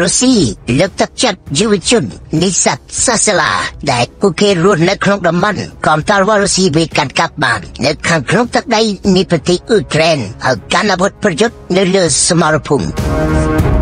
រុស្ស៊ីលើកទឹកចិត្តយុវជននិស្សិតសាសាឡាដែលពួកគេរស់នៅក្នុងតំបន់កំតល់វរុស្ស៊ីវាកាន់កាប់បាននៅខាងក្នុងទឹកដីនៃប្រទេសអ៊ុយក្រែនហើយកាន់អាវុធប្រយុទ្ធនៅលើសមរភូមិ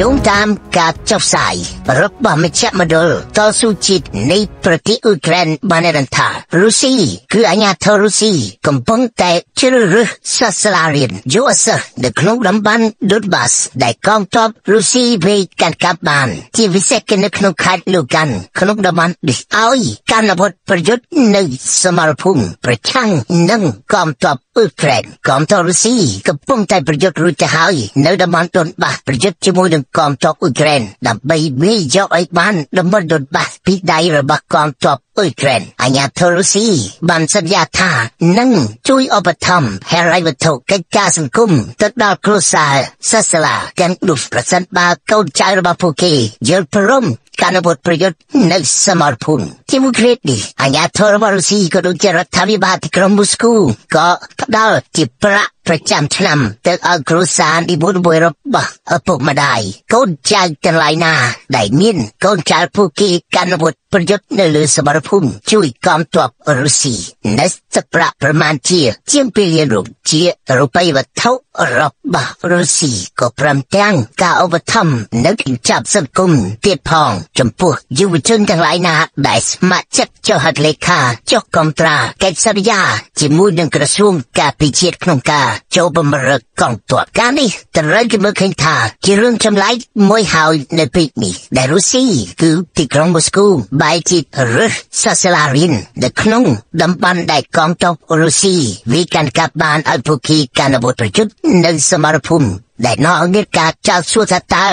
យោងតាមការចុះផ្សាយរបស់មជ្ឈមណ្ឌលតស៊ូជាតិនៃប្រទេសអ៊ុយក្រែនបានរំថារុស្ស៊ីគឺអាញាធររុស្ស៊ីកំពុងតែជ្រើសរើសសាសាឡារៀនយុវសិស្សនៅក្នុងតំបន់ដុតបាសដែលកងទ័ពរុស្ស៊ីវេកាន់កាប់បានជាពិសេសគឺនៅក្នុងខេត្តលូកាន់ក្នុងតំបន់នេះឲ្យកាន់អាវុធប្រយុទ្ធនៅសមរភូមិប្រឆាំងនឹងកងទ័ព អ៊ុយក្រែនកងទ័ពរុស្ស៊ីកំពុងតែប្រយុទ្ធរួចទៅហើយនៅតំបន់ដុនបាសប្រយុទ្ធជាមួយនឹងកងទ័ពអ៊ុយក្រែនដើម្បីវាយយកឲ្យបានតំបន់ដុនបាសពីដៃរបស់កងទ័ពអ៊ុយក្រែនអាញាធររុស្ស៊ីបានសន្យាថានឹងជួយឧបត្ថម្ភហេរ៉ៃវត្ថុកិច្ចការសង្គមទៅដល់គ្រួសារសាសាឡាទាំងនោះប្រសិនបើកូនចៅរបស់ពួកគេយល់ព្រម ការនពុតប្រយុទ្ធនៅសមរភូមិជាមួយគ្រីតនេះអាញាធររបស់រុស្ស៊ីក៏ដូចជារដ្ឋាភិ បាលទីក្រុងមូស្គូក៏ផ្ដល់ជាប្រាក់ប្រចាំឆ្នាំទៅឲ្យគ្រួសារនីមួយៗរបស់ឪពុកម្ដាយកូនចៅទាំងឡាយណា ដែលមានកូនចៅពួកគេកាន់អាវុធប្រយុទ្ធនៅលើសមរភូមិជួយកំទ័ពរុស្ស៊ីនៅទឹកប្រាក់ប្រមាណជាជាង2លានរូបជារូបិយវត្ថុរបស់រុស្ស៊ីក៏ព្រមទាំងការឧបត្ថម្ភនៅកញ្ចប់សង្គមទៀតផង ចំពោះយុវជនទាំងឡាយណា ដែលស្ម័គ្រចិត្តចុះហត្ថលេខាចុះកុំត្រាកិច្ចសន្យាជាមួយនឹងក្រសួងការពិជាតិក្នុងការចូលបំរើកងទ័ពការនេះត្រូវគេមើលឃើញថាជារឿងចម្លែកមួយហើយនៅពេលនេះដែលរុស្ស៊ីគឺទីក្រុងមូស្គូបែរជារឹសសាសាឡារីននៅក្នុងតំបន់ដែលកងទ័ពរុស្ស៊ីវាកាន់កាប់បានឲ្យពួកគេកាន់អាវុធប្រយុទ្ធនៅសមរភូមិដែលនាំឲ្យការចោទសួរថាតើ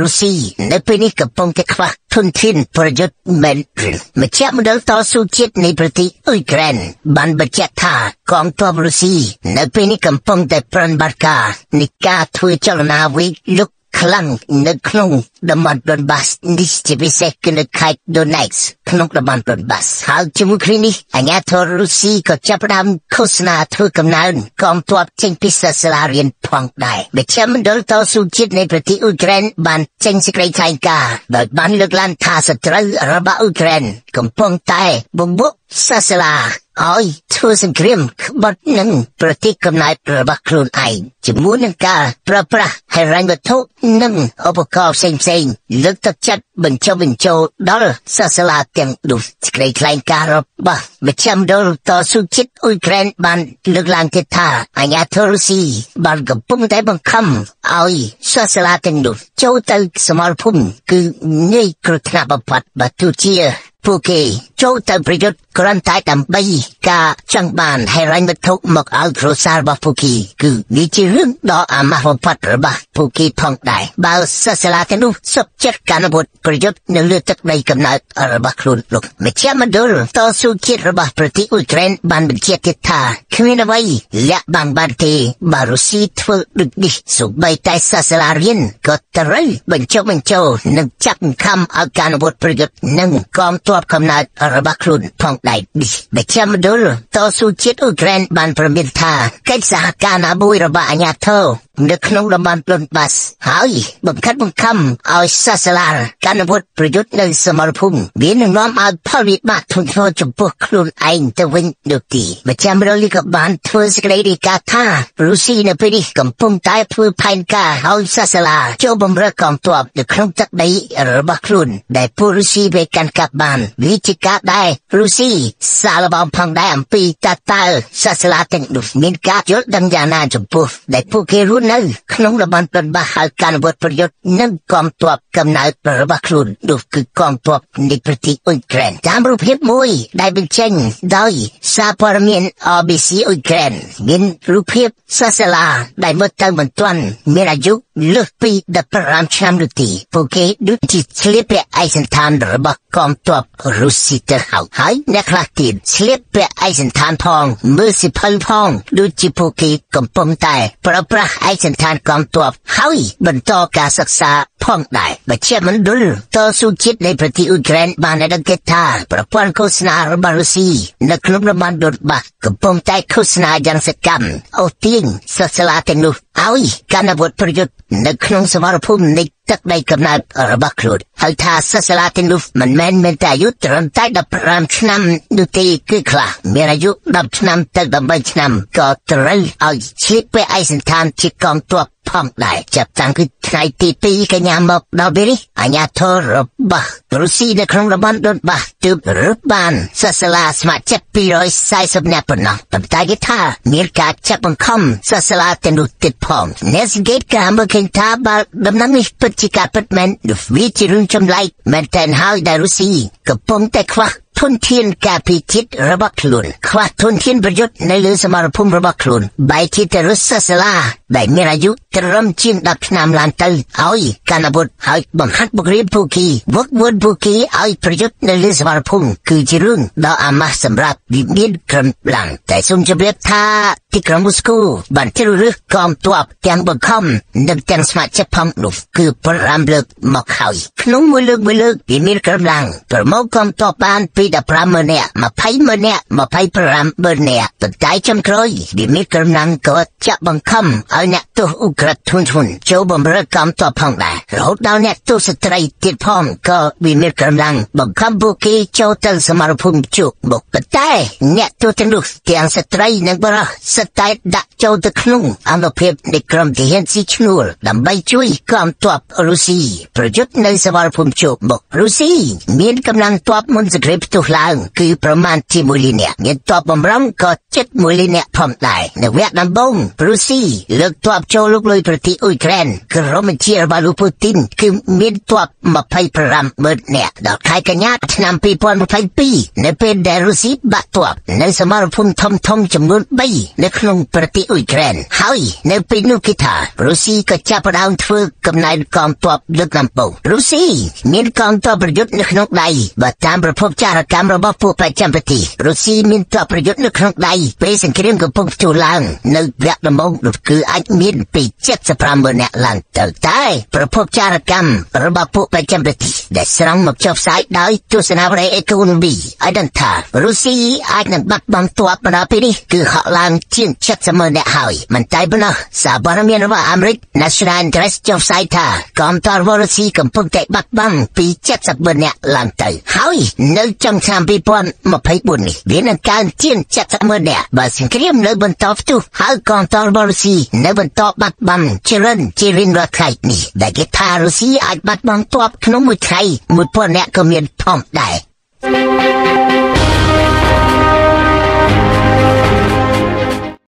រុស្ស៊ីនៅពេលនេះកំពុងតែខ្វះធនធានប្រយុទ្ធមែនឬមជ្ឈមណ្ឌលតស៊ូជាតិនៃប្រទេសអ៊ុយក្រែនបានបញ្ជាក់ថាកងទ័ពរុស្ស៊ីនៅពេលនេះកំពុងតែប្រតិបត្តិការនៃការធ្វើចលនាវិលុក ខ្លាំងនៅក្នុងតំបន់ដុនបាសនេះជាពិសេសគឺនៅខេត្តដូណេកសក្នុងតំបន់ដុនបាសហើយជាមួយគ្នានេះអាញាធររុស្ស៊ីក៏ចាប់ផ្ដើមឃោសនាធ្វើកំណើនកងទ័ពចេញពីសាសាឡារៀនផងដែរមជ្ឈមណ្ឌលតស៊ូជាតិនៃប្រទេសអ៊ុយក្រែនបានចេញសេចក្តីថ្លែងការណ៍ដោយបានលើកឡើងថាសត្រូវរបស់អ៊ុយក្រែនកំពុងតែបំបុក សាសាឡាឲ្យធ្វើសង្គ្រាមក្បត់នឹងប្រទេសកំណែតរបស់ខ្លួនឯងជាមួយនឹងការប្រើប្រាស់ហិរញ្ញវត្ថុនិងឧបករណ៍ផ្សេងផ្សេងលើកទឹកចិត្តបញ្ចុះបញ្ចូលដល់សាសាឡាទាំងនោះសេចក្តីថ្លែងការណ៍របស់មជ្ឈមណ្ឌលតស៊ូជាតិអ៊ុយក្រែនបានលើកឡើងទៀតថាអាញាធរស៊ីបានកំពុងតែបង្ខំឲ្យសាសាឡាទាំងនោះចូលទៅសមរភូមិគឺងាយគ្រោះថ្នាក់បំផុតបើទោះជាពួកគេចូលទៅប្រយុទ្ធ គ្រាន់តែដើម្បីការចង់បានហេរ៉ាញ់វត្ថុមកឲ្យគ្រួសាររបស់ពួកគេគឺនេះជារឿងដ៏អាម៉ាស់បំផុតរបស់ពួកគេផងដែរបើសាសាឡាទាំងនោះសុខចិត្តការអាវុធប្រយុទ្ធនៅលើទឹកដីកំណើតរបស់ខ្លួនលោកមជ្ឈមណ្ឌលតស៊ូជាតិរបស់ប្រទេសអ៊ុយក្រែនបានបញ្ជាក់ទៀតថាគ្មានអ្វីលាក់បាំងបានទេបើរុស្ស៊ីធ្វើដូចនេះសូម្បីតែសាសាឡារៀនក៏ត្រូវបញ្ចុះបញ្ចូលនិងចាត់ខំឲ្យការអាវុធប្រយុទ្ធនិងកងទ័ពកំណើតរបស់ខ្លួនផងដែរនេះមជ្ឈមណ្ឌលតស៊ូជាតិអ៊ុយក្រែនបានប្រមានថាកិច្ចសហការណាមួយរបស់អាជ្ញាធរនៅក្នុងតំបន់ព្លុនបាសហើយបង្ខិតបង្ខំឲ្យសាសាឡាកាន់អាវុធប្រយុទ្ធនៅសមរភូមិវានឹងនាំឲ្យផលវិបាកធ្ងន់ធ្ងរចំពោះខ្លួនឯងទៅវិញនោះទីមជ្ឈមណ្ឌលនេះក៏បានធ្វើសេចក្តីរាយការណ៍ថារុស្ស៊ីនៅពេលនេះកំពុងតែធ្វើផែនការឲ្យសាសាឡាចូលបម្រើកងទ័ពនៅក្នុងទឹកដីរបស់ខ្លួនដែលពលរុស្ស៊ីវាកាន់កាប់បានវាជាការដែររុស្ស៊ីសាឡបងផងដែរអំពីតើតើសាសាឡាទាំងនោះមានការយល់ដឹងយ៉ាងណាចំពោះដែលពួកគេរស់នៅក្នុងតំបន់ប្របាហើយការអនុវត្តប្រយុទ្ធនិងកងទ័ពកំណើតរបស់ខ្លួននោះគឺកងទ័ពនៃប្រទេសអ៊ុយក្រែនតាមរូបភាពមួយដែលបញ្ចេញដោយសារព័ត៌មាន RBC អ៊ុយក្រែនមានរូបភាពសាសាឡាដែលមើលទៅមិនទាន់មានអាយុលើសពី15ឆ្នាំនោះទេពួកគេដូចជាឆ្លៀតពាក់ឯកសណ្ឋានរបស់កងទ័ពរុស្ស៊ីទៅហើយហើយអ្នកអ្នកខ្លះទៀតស្លៀកពាក់ឯកសណ្ឋានផងមើលសិភៅផងដូចជាពួកគេកំពុងតែប្រើប្រាស់ឯកសណ្ឋានកងទ័ពហើយបន្តការសិក្សាផងដែរបច្ចេកមណ្ឌលតស៊ូជាតិនៃប្រទេសអ៊ុយក្រែនបានដឹងគេថាប្រព័ន្ធឃោសនារបស់រុស្ស៊ីនៅក្នុងតំបន់ដូនបាសកំពុងតែឃោសនាយ៉ាងសកម្មអូទាញសាសាឡាទាំងនោះ ឲ្យកាន់អាវុធប្រយុទ្ធនៅក្នុងសមរភូមិនៃទឹកដីកំណើតរបស់ខ្លួនហើយថាសាសាឡាទាំងនោះមិនមែនមានតែអាយុត្រឹមតែ15ឆ្នាំនោះទេគឺខ្លះមានអាយុ10ឆ្នាំទៅ18ឆ្នាំក៏ត្រូវឲ្យឆ្លៀតពេលឯកសណ្ឋានជាកងទ័ព ផងដែរចាប់តាំងពីថ្ងៃទី2កញ្ញាមកដល់ពេលនេះអាញាធររបស់រុស្ស៊ីនៅក្នុងតំបន់ដូនបាសទើបរឹបបានសាសាឡាស្ម័គ្រចិត្ត240នាក់ប៉ុណ្ណោះប៉ុន្តែគេថាមានការចាប់បង្ខំសាសាឡាទាំងនោះទៀតផង Nesgate កាមើលឃើញថាបើដំណឹងនេះពិតជាការពិតមែនវាជារឿងចម្លែកមែនតែនហើយដែលរុស្ស៊ីកំពុងតែខ្វះធនធានការពិចិត្ររបស់ខ្លួនខ្វះធនធានប្រយុទ្ធនៅលើសមរភូមិរបស់ខ្លួនបែរជាទៅរុស្សាសាឡា ដែលមានអាយុត្រឹមជាង10ឆ្នាំឡើងទៅហើយកានបុតហើយបង្ហាត់បង្រៀនពួកគេវឹកវឺនពួកគេឲ្យប្រយុទ្ធនៅលើសមរភូមិគឺជារឿងដ៏អាម៉ាស់សម្រាប់វិមានក្រុមឡើងតែសូមជម្រាបថាទីក្រុងមូស្គូបានជ្រើសរើសកងទ័ពទាំងបង្ខំនិងទាំងស្ម័គ្រចិត្តផងនោះគឺ5លើកមកហើយក្នុងមួយលើកមួយលើកវិមានក្រុមឡើងប្រមូលកងទ័ពបានពី15ម៉ឺននាក់20ម៉ឺននាក់25ម៉ឺននាក់ប៉ុន្តែចំក្រោយវិមានក្រុមឡើងក៏ចាក់បង្ខំឲ្យអ្នកទោសអ៊ុក្រិតធ្ងន់ធ្ងរចូលបំរើកម្មតបផងដែររហូតដល់អ្នកទោសស្ត្រីទៀតផងក៏វាមានកម្លាំងបង្ខំពួកគេចូលទៅសមរភូមិជក់មកប៉ុន្តែអ្នកទោសទាំងនោះទាំងស្ត្រីនិងបរិសុទ្ធតែដាក់ចូលទៅក្នុងអនុភាពនៃក្រុមទាហានស៊ីឈ្នួលដើម្បីជួយកម្មតបរុស្ស៊ីប្រយុទ្ធនៅសមរភូមិជក់មករុស្ស៊ីមានកម្លាំងទ័ពមុនសង្គ្រាមផ្ទុះឡើងគឺប្រមាណជា1លាននាក់មានទ័ពបំរុងក៏ជិត1លាននាក់ផងដែរនៅវគ្គដំបូងរុស្ស៊ីលើកទ័ពចូលលុកលុយប្រទេសអ៊ុយក្រែនក្រមជារបស់លោកពូទីនគឺមានទ័ព25ម៉ឺននាក់ដល់ខែកញ្ញាឆ្នាំ2022នៅពេលដែលរុស្ស៊ីបាក់ទ័ពនៅសមរភូមិធំធំចំនួន3នៅក្នុងប្រទេសអ៊ុយក្រែនហើយនៅពេលនោះគេថារុស្ស៊ីក៏ចាប់ផ្ដើមធ្វើកំណែកងទ័ពលើកដំបូងរុស្ស៊ីមានកងទ័ពប្រយុទ្ធនៅក្នុងដៃបើតាមប្រភពចារកម្មរបស់ពួកប្រចាំប្រទេសរុស្ស៊ីមានទ័ពប្រយុទ្ធនៅក្នុងដៃពេលសង្គ្រាមកំពុងផ្ទុះឡើងនៅវគ្គដំបូងនោះគឺអាចមានពី75ម៉ឺននាក់ឡើងទៅតែប្រភពចារកម្មរបស់ពួកប្រចាំប្រទេសដែលស្រង់មកចុះផ្សាយដោយទស្សនាវដ្តីអេកូណូមីឲ្យដឹងថារុស្ស៊ីអាចនឹងបាត់បង់ទ័ពបណ្ដាពេលនេះគឺហក់ឡើងជាង70ម៉ឺននាក់ហើយមិនតែប៉ុណ្ណោះសារព័ត៌មានរបស់អាមេរិក National Interest ចុះផ្សាយថាកំតររុស្ស៊ីកំពុងតែបាត់បង់ពី70ម៉ឺននាក់ឡើងទៅ ហើយនៅចុងឆ្នាំ2024នេះវានឹងកើនជាង70ម៉ឺននាក់បើសង្គ្រាមនៅបន្តផ្ទុះហើយកងទ័ពរុស្ស៊ីនៅបន្តបាត់បង់ជារិនជារៀងរាល់ថ្ងៃនេះដែលគេថារុស្ស៊ីអាចបាត់បង់ទ័ពក្នុងមួយថ្ងៃ1000នាក់ក៏មានផងដែរ